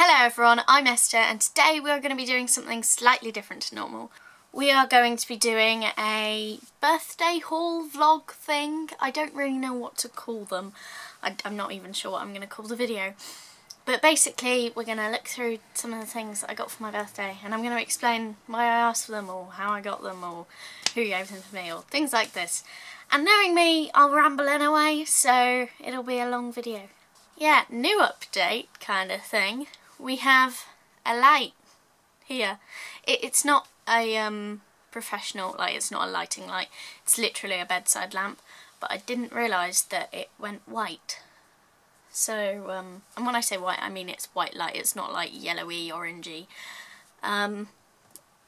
Hello everyone, I'm Esther and today we're going to be doing something slightly different to normal. We are going to be doing a birthday haul vlog thing. I don't really know what to call them. I, am not even sure what I'm going to call the video. But basically we're going to look through some of the things I got for my birthday and I'm going to explain why I asked for them or how I got them or who gave them to me or things like this. And knowing me, I'll ramble anyway, so it'll be a long video. Yeah, new update kind of thing we have a light here. It, it's not a um, professional, light, it's not a lighting light, it's literally a bedside lamp, but I didn't realise that it went white. So, um, and when I say white, I mean it's white light, it's not like yellowy, orangey. Um,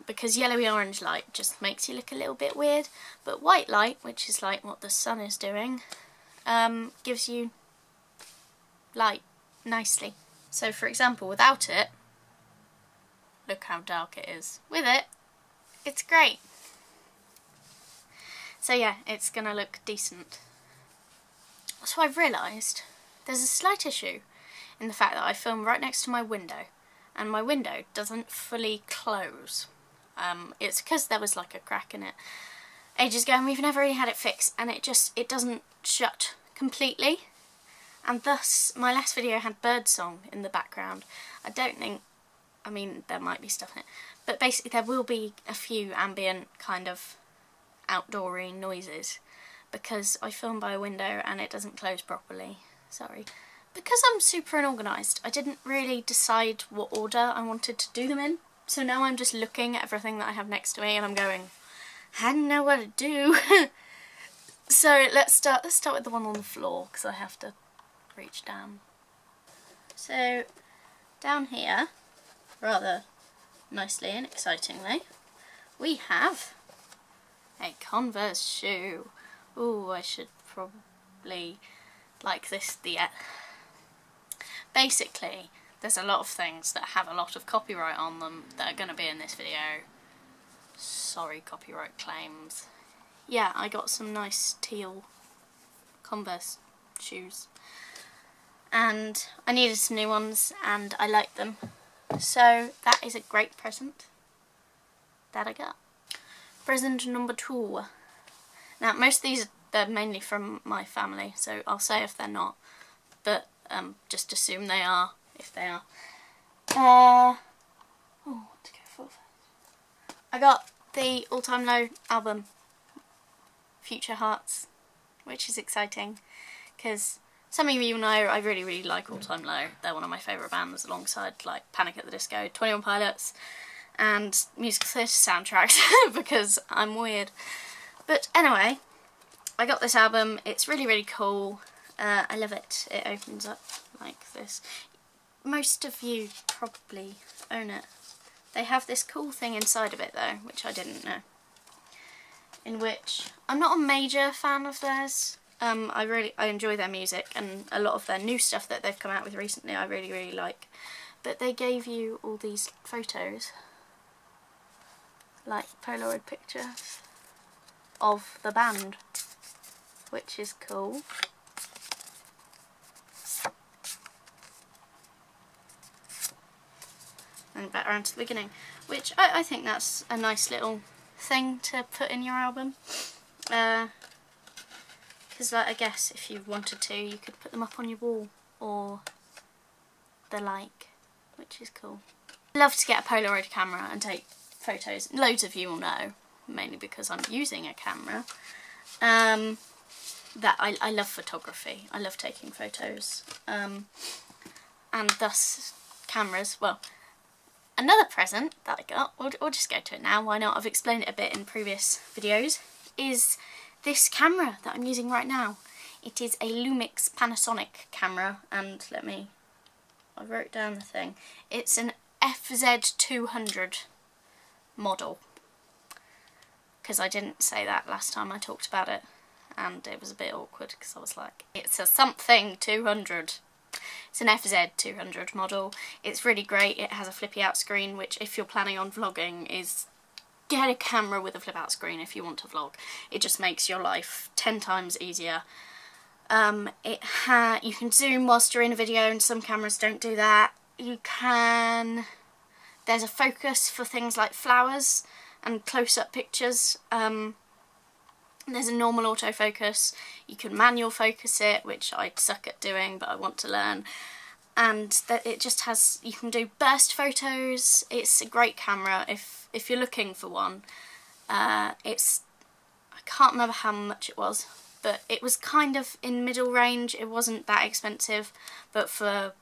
because yellowy orange light just makes you look a little bit weird, but white light, which is like what the sun is doing, um, gives you light nicely. So for example, without it, look how dark it is. With it, it's great. So yeah, it's going to look decent. So I've realised there's a slight issue in the fact that I film right next to my window and my window doesn't fully close. Um, it's because there was like a crack in it ages ago and we've never really had it fixed and it just, it doesn't shut completely and thus my last video had birdsong in the background. I don't think, I mean there might be stuff in it, but basically there will be a few ambient kind of outdoory noises because I film by a window and it doesn't close properly, sorry. Because I'm super unorganised, I didn't really decide what order I wanted to do them in, so now I'm just looking at everything that I have next to me and I'm going, I don't know what to do. so let's start, let's start with the one on the floor because I have to reach down. So down here, rather nicely and excitingly, we have a Converse shoe. Oh, I should probably like this the uh, Basically, there's a lot of things that have a lot of copyright on them that are going to be in this video. Sorry, copyright claims. Yeah, I got some nice teal Converse shoes and I needed some new ones and I liked them. So that is a great present that I got. Present number two. Now most of these are mainly from my family so I'll say if they're not but um, just assume they are if they are. Uh, oh, to go for I got the All Time Low album Future Hearts which is exciting because some of you know I really, really like All Time Low. They're one of my favourite bands alongside like Panic at the Disco, 21 Pilots and musical theatre soundtracks because I'm weird. But anyway, I got this album. It's really, really cool. Uh, I love it. It opens up like this. Most of you probably own it. They have this cool thing inside of it though, which I didn't know. In which, I'm not a major fan of theirs, um, I really I enjoy their music and a lot of their new stuff that they've come out with recently I really really like. But they gave you all these photos, like Polaroid pictures of the band, which is cool. And back around to the beginning, which I, I think that's a nice little thing to put in your album. Uh, because like, I guess if you wanted to you could put them up on your wall or the like which is cool. I love to get a Polaroid camera and take photos. Loads of you will know mainly because I'm using a camera um, that I, I love photography. I love taking photos um, and thus cameras, well another present that I got, we'll, we'll just go to it now, why not, I've explained it a bit in previous videos, is this camera that I'm using right now. It is a Lumix Panasonic camera and let me, I wrote down the thing. It's an FZ200 model because I didn't say that last time I talked about it and it was a bit awkward because I was like, it's a something 200. It's an FZ200 model. It's really great. It has a flippy out screen which if you're planning on vlogging is get a camera with a flip out screen if you want to vlog. It just makes your life 10 times easier. Um, it ha you can zoom whilst you're in a video and some cameras don't do that. you can, there's a focus for things like flowers and close-up pictures. Um, there's a normal autofocus, you can manual focus it, which I suck at doing but I want to learn. And that it just has, you can do burst photos, it's a great camera if, if you're looking for one. Uh, it's, I can't remember how much it was, but it was kind of in middle range, it wasn't that expensive, but for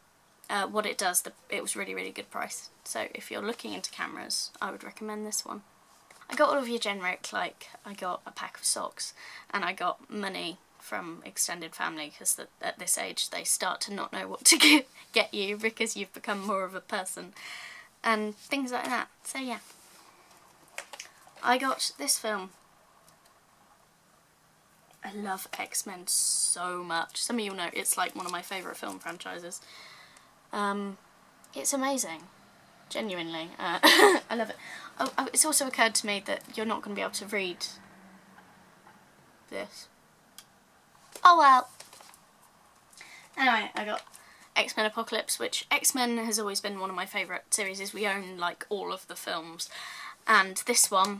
uh, what it does, the, it was really, really good price. So if you're looking into cameras, I would recommend this one. I got all of your generic, like I got a pack of socks and I got money from extended family because at this age they start to not know what to get, get you because you've become more of a person and things like that. So yeah. I got this film. I love X-Men so much. Some of you know it's like one of my favourite film franchises. Um, it's amazing. Genuinely. Uh, I love it. Oh, oh, it's also occurred to me that you're not going to be able to read this. Oh well. Anyway, I got X-Men Apocalypse, which X-Men has always been one of my favourite series. We own like all of the films. And this one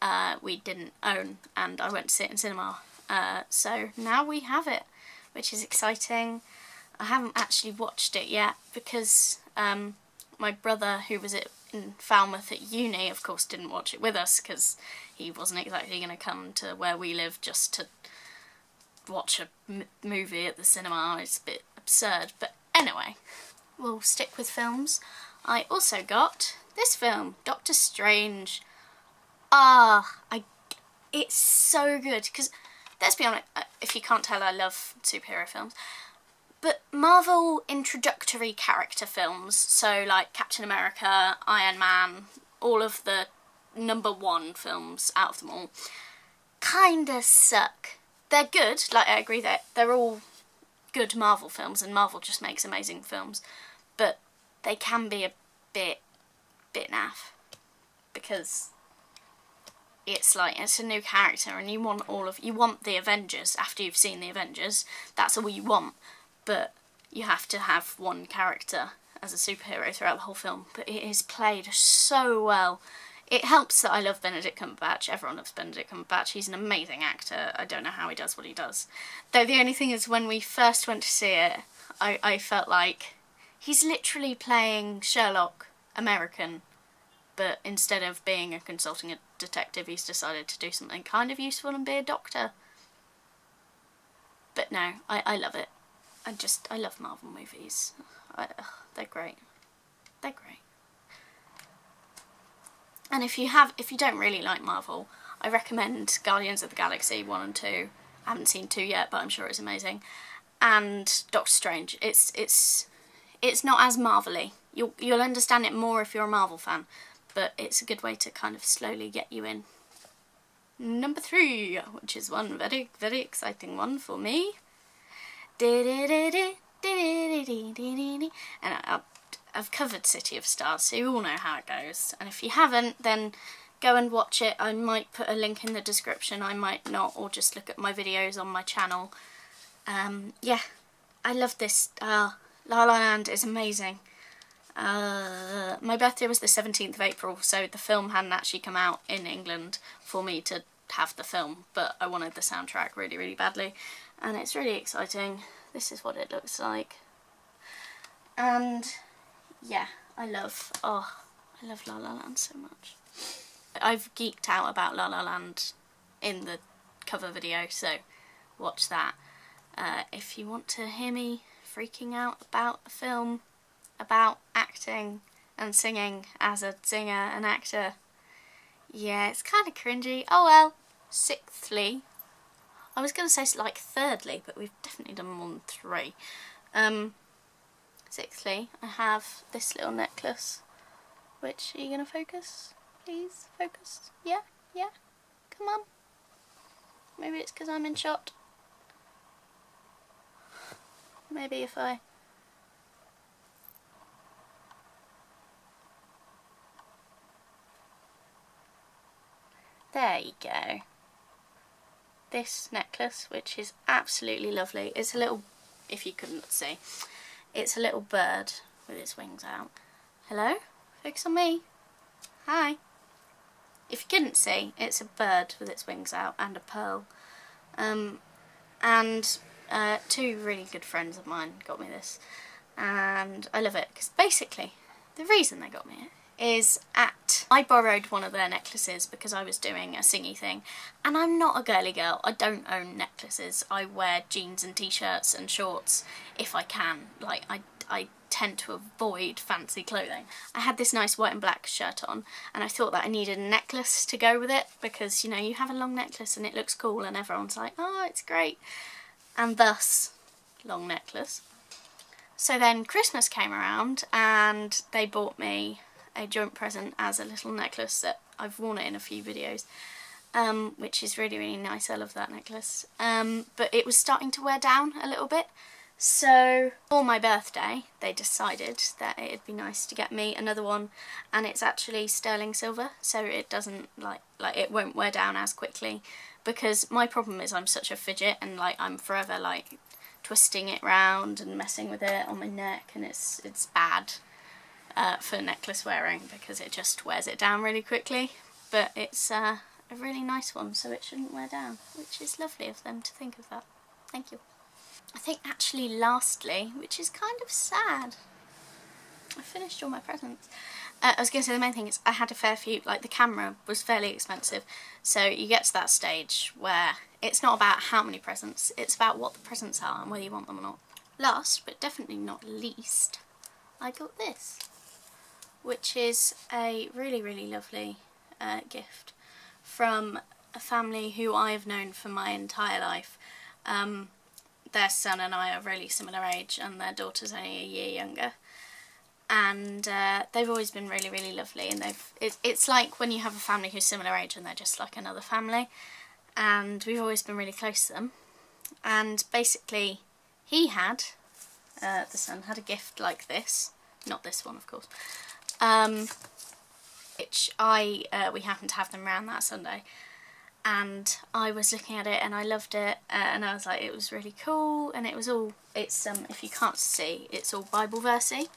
uh, we didn't own and I went to see it in cinema. Uh, so now we have it, which is exciting. I haven't actually watched it yet because um, my brother, who was at, in Falmouth at uni, of course didn't watch it with us because he wasn't exactly going to come to where we live just to watch a movie at the cinema. It's a bit absurd, but anyway, we'll stick with films. I also got this film, Doctor Strange. Ah, I, it's so good because let's be honest, uh, if you can't tell, I love superhero films. But Marvel introductory character films, so like Captain America, Iron Man, all of the number one films out of them all, kinda suck. They're good, like I agree that they're all good Marvel films and Marvel just makes amazing films, but they can be a bit, bit naff because it's like it's a new character and you want all of you want the Avengers after you've seen the Avengers that's all you want but you have to have one character as a superhero throughout the whole film. But it is played so well. It helps that I love Benedict Cumberbatch. Everyone loves Benedict Cumberbatch. He's an amazing actor. I don't know how he does what he does. Though the only thing is when we first went to see it, I, I felt like he's literally playing Sherlock American. But instead of being a consulting detective, he's decided to do something kind of useful and be a doctor. But no, I, I love it. I just, I love Marvel movies. I, they're great. They're great. And if you have, if you don't really like Marvel, I recommend Guardians of the Galaxy 1 and 2. I haven't seen 2 yet, but I'm sure it's amazing. And Doctor Strange. It's, it's, it's not as marvelly. You'll, you'll understand it more if you're a Marvel fan, but it's a good way to kind of slowly get you in. Number three, which is one very, very exciting one for me, and I, I've covered City of Stars, so you all know how it goes. And if you haven't, then go and watch it. I might put a link in the description, I might not, or just look at my videos on my channel. Um, yeah, I love this. Uh, La La Land is amazing. Uh, my birthday was the 17th of April, so the film hadn't actually come out in England for me to have the film, but I wanted the soundtrack really, really badly and it's really exciting. This is what it looks like. And yeah, I love, oh, I love La La Land so much. I've geeked out about La La Land in the cover video, so watch that. Uh, if you want to hear me freaking out about a film about acting and singing as a singer and actor, yeah, it's kind of cringy. Oh well. Sixthly, I was going to say like thirdly, but we've definitely done more than three. Um, sixthly, I have this little necklace, which, are you going to focus? Please, focus. Yeah, yeah, come on. Maybe it's because I'm in shot. Maybe if I... There you go this necklace, which is absolutely lovely. It's a little, if you couldn't see, it's a little bird with its wings out. Hello? Focus on me. Hi. If you couldn't see, it's a bird with its wings out and a pearl. Um, and uh, two really good friends of mine got me this. And I love it because basically the reason they got me it is at I borrowed one of their necklaces because I was doing a singy thing. And I'm not a girly girl. I don't own necklaces. I wear jeans and t-shirts and shorts if I can. Like I, I tend to avoid fancy clothing. I had this nice white and black shirt on and I thought that I needed a necklace to go with it because you know you have a long necklace and it looks cool and everyone's like oh it's great. And thus long necklace. So then Christmas came around and they bought me a joint present as a little necklace that I've worn it in a few videos. Um, which is really, really nice. I love that necklace. Um, but it was starting to wear down a little bit. So for my birthday, they decided that it'd be nice to get me another one, and it's actually sterling silver, so it doesn't like like it won't wear down as quickly. Because my problem is I'm such a fidget, and like I'm forever like twisting it round and messing with it on my neck, and it's it's bad uh, for necklace wearing because it just wears it down really quickly. But it's uh, a really nice one, so it shouldn't wear down, which is lovely of them to think of that. Thank you. I think actually lastly, which is kind of sad, I finished all my presents. Uh, I was going to say the main thing is I had a fair few, like the camera was fairly expensive, so you get to that stage where it's not about how many presents, it's about what the presents are and whether you want them or not. Last, but definitely not least, I got this which is a really, really lovely uh, gift from a family who I have known for my entire life. Um, their son and I are really similar age and their daughter's only a year younger. And uh, they've always been really, really lovely. And they've it, it's like when you have a family who's similar age and they're just like another family. And we've always been really close to them. And basically, he had, uh, the son had a gift like this. Not this one, of course um, which I uh, we happened to have them around that Sunday. And I was looking at it and I loved it uh, and I was like it was really cool. And it was all it's um if you can't see it's all Bible versey.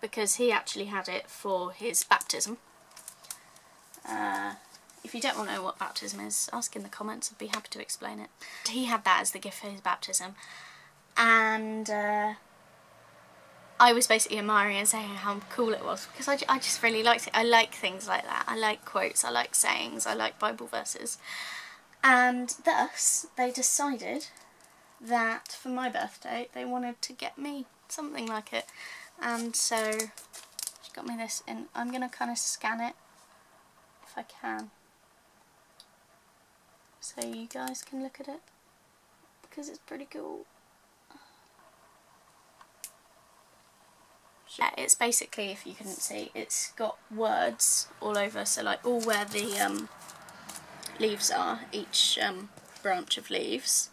Because he actually had it for his baptism. Uh, if you don't want to know what baptism is ask in the comments. I'd be happy to explain it. He had that as the gift for his baptism. And uh, I was basically admiring and saying how cool it was because I, I just really liked it. I like things like that. I like quotes, I like sayings, I like Bible verses. And thus, they decided that for my birthday, they wanted to get me something like it. And so, she got me this, and I'm going to kind of scan it if I can. So you guys can look at it because it's pretty cool. Yeah, it's basically, if you couldn't see, it's got words all over, so like all where the um, leaves are, each um, branch of leaves,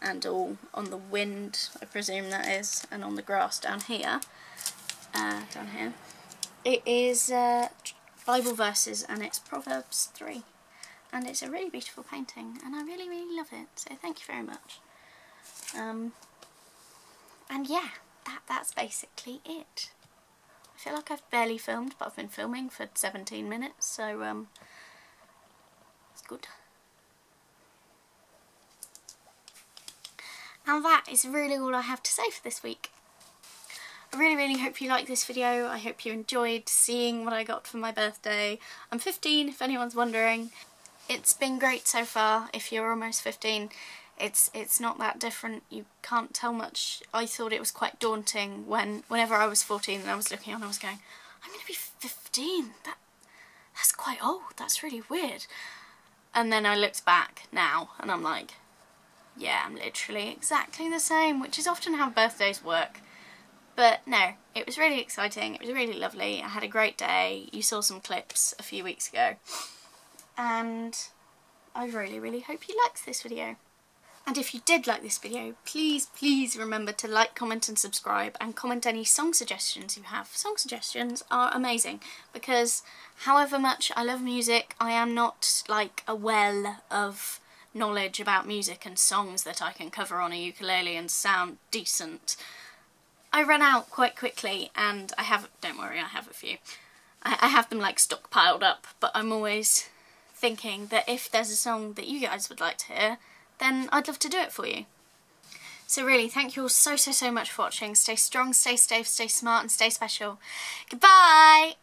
and all on the wind, I presume that is, and on the grass down here, uh, down here. It is uh, Bible verses and it's Proverbs 3 and it's a really beautiful painting and I really really love it so thank you very much. Um, and yeah that that's basically it I feel like I've barely filmed, but I've been filming for 17 minutes, so um, it's good. And that is really all I have to say for this week. I really, really hope you liked this video. I hope you enjoyed seeing what I got for my birthday. I'm 15, if anyone's wondering. It's been great so far, if you're almost 15 it's it's not that different. You can't tell much. I thought it was quite daunting when whenever I was 14 and I was looking on, I was going, I'm going to be 15. That that's quite old. That's really weird. And then I looked back now and I'm like, yeah, I'm literally exactly the same, which is often how birthdays work. But no, it was really exciting. It was really lovely. I had a great day. You saw some clips a few weeks ago. And I really, really hope you liked this video. And if you did like this video, please, please remember to like, comment and subscribe and comment any song suggestions you have. Song suggestions are amazing because however much I love music, I am not like a well of knowledge about music and songs that I can cover on a ukulele and sound decent. I run out quite quickly and I have, don't worry, I have a few. I, I have them like stockpiled up, but I'm always thinking that if there's a song that you guys would like to hear, then I'd love to do it for you. So really, thank you all so, so, so much for watching. Stay strong, stay safe, stay smart and stay special. Goodbye!